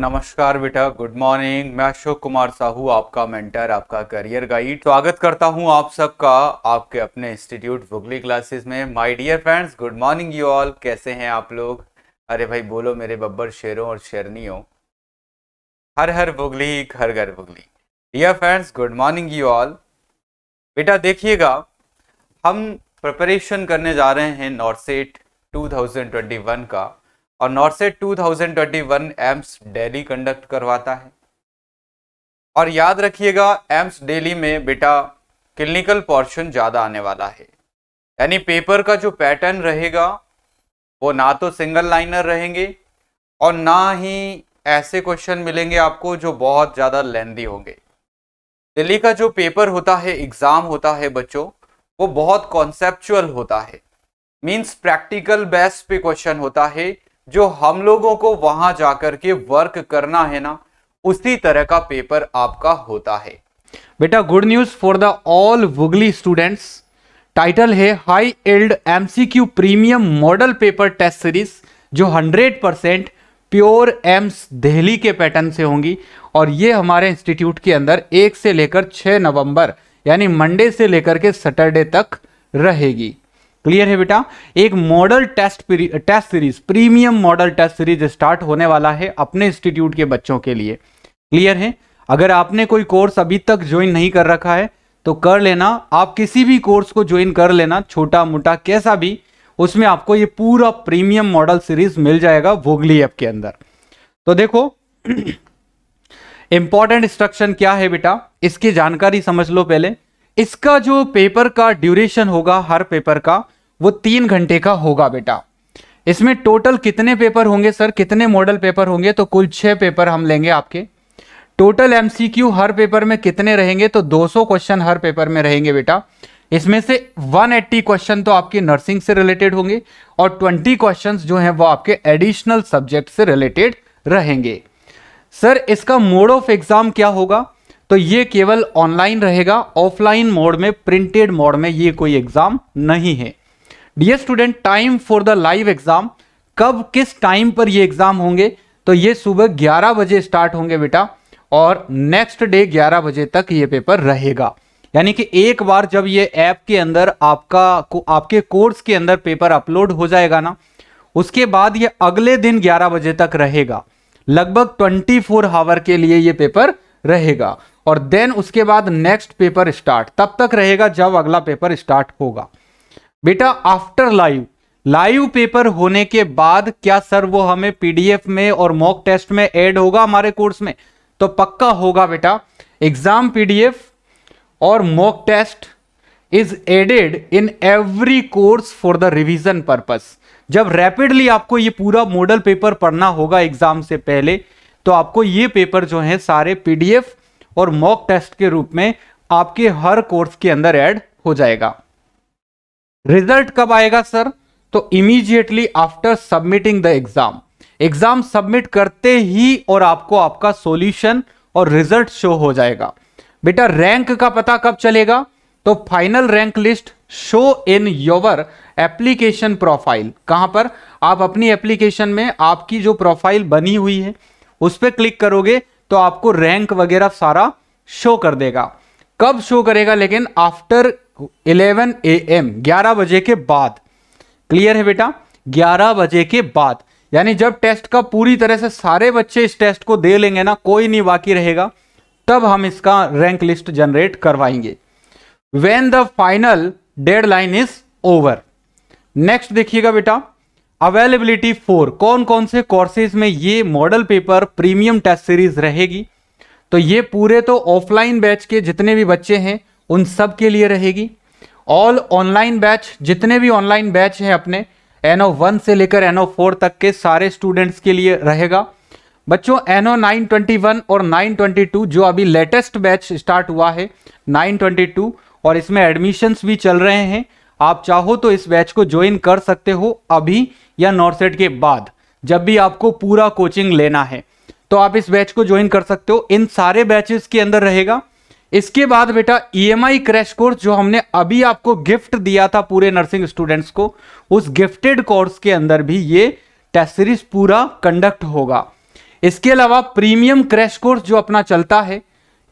नमस्कार बेटा good morning मैं अशोक कुमार साहू, आपका मेंटर आपका करियर गाइड स्वागत करता हूँ आप सबका आपके अपने इंस्टीट्यूट वुगली क्लासेस में. My dear friends good morning you all कैसे हैं आप लोग? अरे भाई, बोलो मेरे बब्बर शेरों और शेरनियों। हर हर वुगली घर घर वुगली dear friends good morning you all बेटा, देखिएगा, हम प्रिपरेशन करने जा रहे हैं नॉर्सेट 2021 का। और नॉर्सेट 2021 एम्स डेली कंडक्ट करवाता है। और याद रखिएगा, एम्स डेली में बेटा क्लिनिकल पोर्शन ज़्यादा आने वाला है। यानी पेपर का जो पैटर्न रहेगा, वो ना तो सिंगल लाइनर रहेंगे और ना ही ऐसे क्वेश्चन मिलेंगे आपको जो बहुत ज़्यादा लेंदी होंगे। दिल्ली का जो पेपर होता है, एग्ज़ाम होता है बच्चों, वो बहुत कॉन्सेप्चुअल होता है। मींस प्रैक्टिकल बेस पे क्वेश्चन होता है जो हम लोगों को वहाँ जाकर के वर्क करना है ना, उसी तरह का पेपर आपका होता है। बेटा good news for the all वुगली students title है high yield MCQ premium model paper test series जो 100 परसेंट प्योर एम्स दिल्ली के पैटर्न से होंगी। और ये हमारे इंस्टीट्यूट के अंदर एक से लेकर 6 नवंबर, यानी मंडे से लेकर के सैटरडे तक रहेगी। क्लियर है बेटा? एक model test test series premium model test series start होने वाला है अपने इंस्टीट्यूट के बच्चों के लिए। क्लियर है? अगर आपने कोई कोर्स अभी तक ज्वाइन नहीं कर रखा है तो कर लेना। आप किसी भी कोर्स को ज्वाइन कर लेना, छोटा मोटा, कैसा भी। उसमें आपको ये पूरा प्रीमियम मॉडल सीरीज़ मिल जाएगा वोगली ऐप के अंदर। तो देखो इंपॉर्टेंट इंस्ट्रक्शन क्या है बेटा? इसकी जानकारी समझ लो पहले। इसका जो पेपर का ड्यूरेशन होगा, हर पेपर का वो तीन घंटे का होगा बेटा। इसमें टोटल कितने पेपर होंगे सर कितने मॉडल पेपर होंगे? तो कुल छह पेपर हम लेंगे आपके। टोटल एमसीक्यू हर पेपर में कितने रहेंगे? तो 200 क्वेश्चन हर पेपर में रहेंगे बेटा। इसमें से 180 क्वेश्चन तो आपके नर्सिंग से रिलेटेड होंगे और 20 क्वेश्चंस जो हैं वो आपके एडिशनल सब्जेक्ट से रिलेटेड रहेंगे। सर इसका मोड ऑफ़ एग्ज़ाम क्या होगा? तो ये केवल ऑनलाइन रहेगा ऑफलाइन मोड में प्रिंटेड मोड में ये कोई एग्ज़ाम नहीं है। Dear student time for the live exam कब, किस टाइम पर ये एग्ज़ाम होंगे? तो ये सुबह 11 बजे स्टार्ट होंगे बेटा और नेक्स्ट डे 11 बजे तक ये पेपर रहेगा। यानी कि एक बार जब ये ऐप के अंदर आपका आपके कोर्स के अंदर पेपर अपलोड हो जाएगा ना, उसके बाद ये अगले दिन 11 बजे तक रहेगा। लगभग 24 फोर हावर के लिए ये पेपर रहेगा और देन उसके बाद नेक्स्ट पेपर स्टार्ट तब तक रहेगा जब अगला पेपर स्टार्ट होगा। बेटा आफ्टर लाइव लाइव पेपर होने के बाद क्या सर वो हमें पीडीएफ में और मॉक टेस्ट में ऐड होगा हमारे कोर्स में? तो पक्का होगा बेटा। एग्ज़ाम पीडीएफ और mock test is added in every course for the revision purpose जब रैपिडली आपको ये पूरा मॉडल पेपर पढ़ना होगा एग्ज़ाम से पहले तो आपको ये पेपर जो है सारे पीडीएफ और मॉक टेस्ट के रूप में आपके हर कोर्स के अंदर ऐड हो जाएगा। रिज़ल्ट कब आएगा सर तो immediately after submitting the exam exam submit करते ही और आपको आपका सॉल्यूशन और रिज़ल्ट शो हो जाएगा। बेटा रैंक का पता कब चलेगा? तो final rank list show in your application profile कहाँ पर? आप अपनी एप्लीकेशन में आपकी जो प्रोफ़ाइल बनी हुई है, उस पर क्लिक करोगे तो आपको रैंक वगैरह सारा शो कर देगा। कब शो करेगा? लेकिन आफ्टर 11 ए एम, ग्यारह बजे के बाद। क्लियर है बेटा? 11 बजे के बाद। यानी जब टेस्ट का पूरी तरह से सारे बच्चे इस टेस्ट को दे लेंगे ना, कोई नहीं बाकी रहेगा, तब हम इसका रैंक लिस्ट जनरेट करवाएँगे। When the final deadline is over next देखिएगा बेटा। अवेलेबिलिटी फोर कौन कौन से कोर्सेज में ये model paper premium test series रहेगी? तो ये पूरे तो ऑफलाइन बैच के जितने भी बच्चे हैं उन सब के लिए रहेगी। ऑल ऑनलाइन बैच जितने भी ऑनलाइन बैच हैं अपने एनओ वन से लेकर एनओ फोर तक के सारे स्टूडेंट्स के लिए रहेगा। बच्चों एनओ 921 और 922 जो अभी लेटेस्ट बैच स्टार्ट हुआ है 922 और इसमें एडमिशन्स भी चल रहे हैं, आप चाहो तो इस बैच को ज्वाइन कर सकते हो अभी या नॉर्सेट के बाद, जब भी आपको पूरा कोचिंग लेना है। तो आप इस बैच को ज्वाइन कर सकते हो। इन सारे बैचेस के अंदर रहेगा। इसके बाद बेटा ईएमआई क्रैश कोर्स जो हमने अभी आपको गिफ्ट दिया था पूरे नर्सिंग स्टूडेंट्स को, उस गिफ्टेड कोर्स के अंदर भी ये टेस्ट सीरीज़ पूरा कंडक्ट होगा। इसके अलावा प्रीमियम क्रैश कोर्स जो अपना चलता है,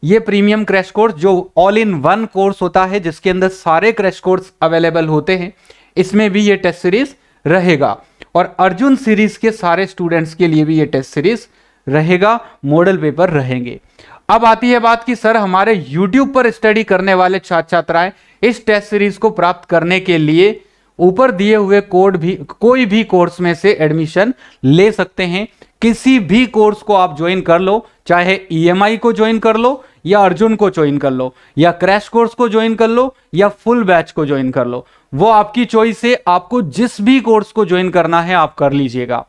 ये प्रीमियम क्रैश कोर्स जो ऑल इन वन कोर्स होता है, जिसके अंदर सारे क्रैश कोर्स अवेलेबल होते हैं, इसमें भी ये टेस्ट सीरीज़ रहेगा। और अर्जुन सीरीज़ के सारे स्टूडेंट्स के लिए भी ये टेस्ट सीरीज़ रहेगा मॉडल पेपर रहेंगे। अब आती है बात कि सर हमारे YouTube पर स्टडी करने वाले छात्र छात्राएँ इस टेस्ट सीरीज़ को प्राप्त करने के लिए ऊपर दिए हुए कोड भी, कोई भी कोर्स में से एडमिशन ले सकते हैं। किसी भी कोर्स को आप ज्वाइन कर लो, चाहे ईएमआई e को ज्वाइन कर लो या अर्जुन को ज्वाइन कर लो, या क्रैश कोर्स को ज्वाइन कर लो, या फुल बैच को ज्वाइन कर लो। वो आपकी चॉइस है। आपको जिस भी कोर्स को ज्वाइन करना है, आप कर लीजिएगा।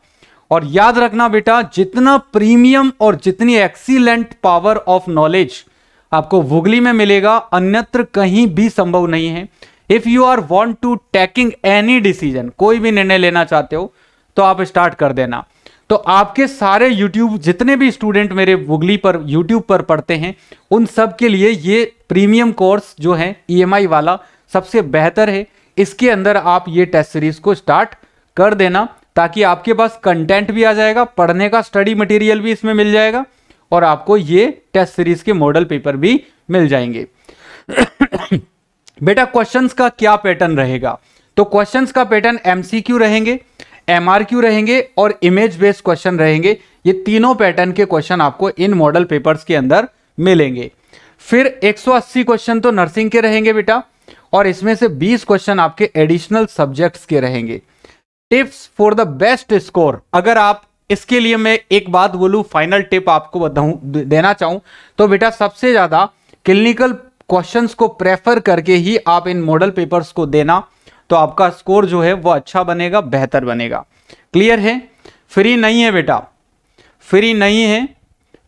और याद रखना बेटा, जितना प्रीमियम और जितनी एक्सीलेंट पावर ऑफ़ नॉलेज आपको वुगली में मिलेगा, अन्यत्र कहीं भी संभव नहीं है। If you are want to taking any decision कोई भी निर्णय लेना चाहते हो तो आप स्टार्ट कर देना। तो आपके सारे YouTube, जितने भी स्टूडेंट मेरे वुगली पर, YouTube पर पढ़ते हैं, उन सब के लिए ये प्रीमियम कोर्स जो है ईएमआई वाला, सबसे बेहतर है। इसके अंदर आप ये टेस्ट सीरीज़ को स्टार्ट कर देना। ताकि आपके पास कंटेंट भी आ जाएगा, पढ़ने का स्टडी मटेरियल भी इसमें मिल जाएगा और आपको ये टेस्ट सीरीज़ के मॉडल पेपर भी मिल जाएँगे। बेटा क्वेश्चंस का क्या पैटर्न रहेगा? तो क्वेश्चंस का पैटर्न एमसीक्यू रहेंगे एमआरक्यू रहेंगे और इमेज बेस्ड क्वेश्चन रहेंगे। ये तीनों पैटर्न के क्वेश्चन आपको इन मॉडल पेपर्स के अंदर मिलेंगे। फिर 180 क्वेश्चन तो नर्सिंग के रहेंगे बेटा और इसमें से 20 क्वेश्चन आपके एडिशनल सब्जेक्ट्स के रहेंगे। Tips for the best score. अगर आप, इसके लिए मैं एक बात बोलूँ, फाइनल टिप आपको बताऊँ देना चाहूँ तो बेटा सबसे ज़्यादा क्लिनिकल क्वेश्चंस को प्रेफर करके ही आप इन मॉडल पेपर्स को देना तो आपका स्कोर जो है वो अच्छा बनेगा, बेहतर बनेगा। क्लियर है? फ्री नहीं है बेटा। फ्री नहीं है।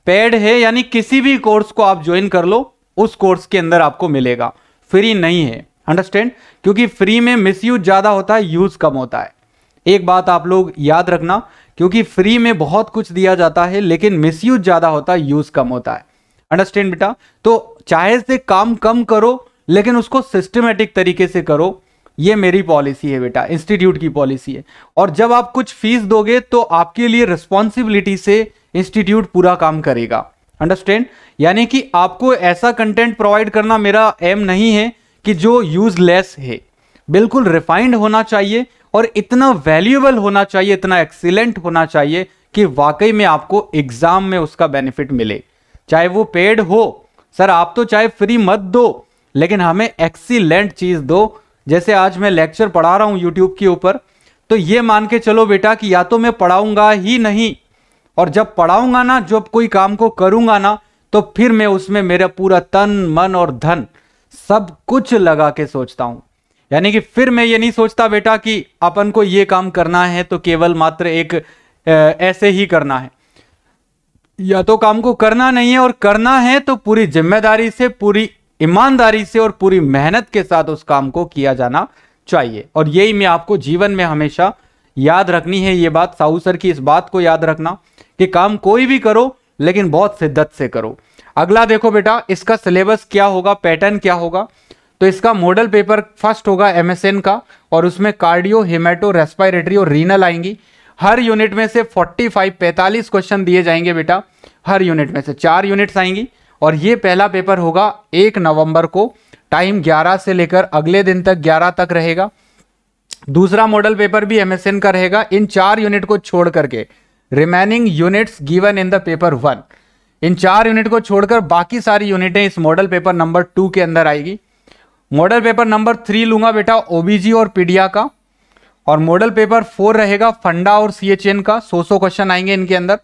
पेड है, यानी किसी भी कोर्स को आप ज्वाइन कर लो, उस कोर्स के अंदर आपको मिलेगा। फ्री नहीं है। अंडरस्टैंड? क्योंकि फ्री में मिसयूज ज़्यादा होता है, यूज़ कम होता है। एक बात आप लोग याद रखना, क्योंकि फ्री में बहुत कुछ दिया जाता है, लेकिन मिसयूज ज़्यादा होता है यूज़ कम होता है। अंडरस्टैंड बेटा? तो चाहे से काम कम करो, लेकिन उसको सिस्टमेटिक तरीके से करो। ये मेरी पॉलिसी है बेटा इंस्टीट्यूट की पॉलिसी है। और जब आप कुछ फ़ीस दोगे तो आपके लिए रिस्पॉन्सिबिलिटी से इंस्टीट्यूट पूरा काम करेगा। अंडरस्टैंड यानी कि आपको ऐसा कंटेंट प्रोवाइड करना मेरा एम नहीं है कि जो यूजलेस है। बिल्कुल रिफाइंड होना चाहिए और इतना वैल्यूएबल होना चाहिए, इतना एक्सीलेंट होना चाहिए कि वाकई में आपको एग्ज़ाम में उसका बेनिफिट मिले। चाहे वो पेड हो, सर आप तो चाहे फ्री मत दो, लेकिन हमें एक्सीलेंट चीज़ दो। जैसे आज मैं लेक्चर पढ़ा रहा हूँ यूट्यूब के ऊपर तो ये मान के चलो बेटा कि या तो मैं पढ़ाऊँगा ही नहीं, और जब पढ़ाऊँगा ना, जब कोई काम को करूँगा ना तो फिर मैं उसमें मेरा पूरा तन, मन और धन सब कुछ लगा के सोचता हूँ। यानी कि फिर मैं ये नहीं सोचता बेटा कि अपन को ये काम करना है तो केवल मात्र एक ऐसे ही करना है। या तो काम को करना नहीं है और करना है तो पूरी ज़िम्मेदारी से, पूरी ईमानदारी से और पूरी मेहनत के साथ उस काम को किया जाना चाहिए। और यही मैं आपको जीवन में हमेशा याद रखनी है ये बात, साहू सर की इस बात को याद रखना कि काम कोई भी करो, लेकिन बहुत शिद्दत से करो। अगला देखो बेटा, इसका सिलेबस क्या होगा, पैटर्न क्या होगा? तो इसका मॉडल पेपर फ़र्स्ट होगा एमएसएन का और उसमें कार्डियो हिमेटो रेस्पायरेटरी और रीनल आएँगी। हर यूनिट में से 45 45 क्वेश्चन दिए जाएँगे बेटा। हर यूनिट में से चार यूनिट्स आएँगी और ये पहला पेपर होगा एक नवंबर को। टाइम 11 से लेकर अगले दिन तक 11 तक रहेगा। दूसरा मॉडल पेपर भी एमएसएन का रहेगा। इन चार यूनिट को छोड़ करके remaining units given in the paper one in चार यूनिट को छोड़कर बाकी सारी यूनिटें इस मॉडल पेपर नंबर टू के अंदर आएगी। मॉडल पेपर नंबर थ्री लूँगा बेटा ओबीजी और पीडिया का। और मॉडल पेपर फोर रहेगा फंडा और सीएचएन का सो सो क्वेश्चन आएँगे इनके अंदर।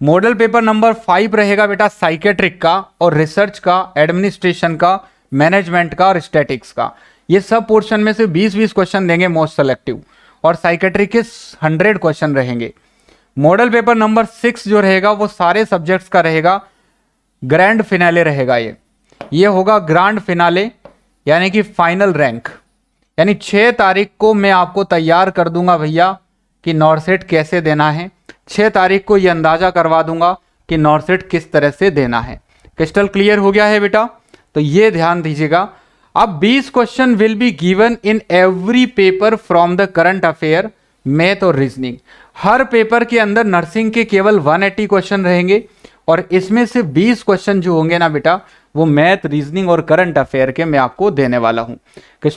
मॉडल पेपर नंबर फाइव रहेगा बेटा साइकेट्रिक का और रिसर्च का एडमिनिस्ट्रेशन का मैनेजमेंट का और स्टैटिक्स का। ये सब पोर्शन में से 20-20 क्वेश्चन देंगे मोस्ट सेलेक्टिव और साइकेट्रिक के 100 क्वेश्चन रहेंगे। मॉडल पेपर नंबर सिक्स जो रहेगा, वो सारे सब्जेक्ट्स का रहेगा। ग्रैंड फिनाले रहेगा ये। ये होगा ग्रांड फिनाले यानी कि फाइनल रैंक यानी छः तारीख को मैं आपको तैयार कर दूँगा भैया कि नॉर्सेट कैसे देना है। छः तारीख को ये अंदाज़ा करवा दूँगा कि नॉर्सेट किस तरह से देना है। क्रिस्टल क्लियर हो गया है बेटा? तो ये ध्यान दीजिएगा। अब 20 question will be given in every paper from the current affair math और रीजनिंग हर पेपर के अंदर नर्सिंग के केवल 180 क्वेश्चन रहेंगे और इसमें से 20 क्वेश्चन जो होंगे ना बेटा वो मैथ रीजनिंग और करंट अफेयर के मैं आपको देने वाला हूँ।